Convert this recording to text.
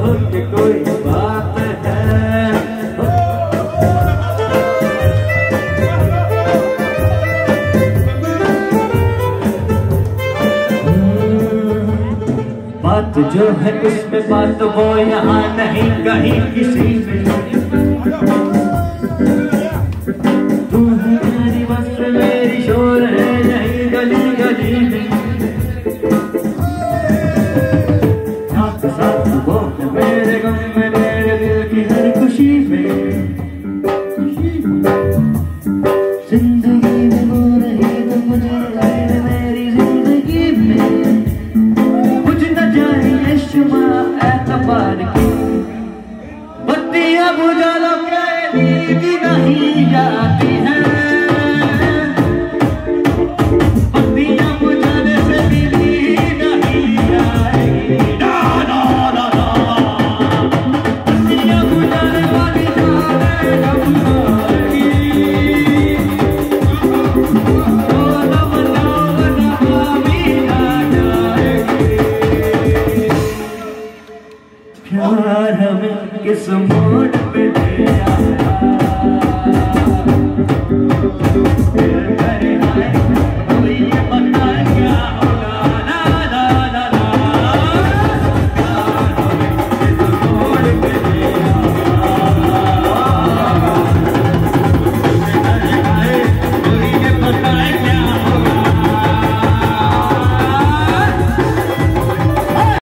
कोई बात है। हम्म, बात जो है उसमें बात वो यहाँ नहीं, कहीं किसी में। तू है मेरी बस, मेरी शोर है, नहीं गली गली में। चश्मा एतबार की। बत्तियाँ बुझा लो नहीं याद ख्याल हमें किस मोड़ पे ले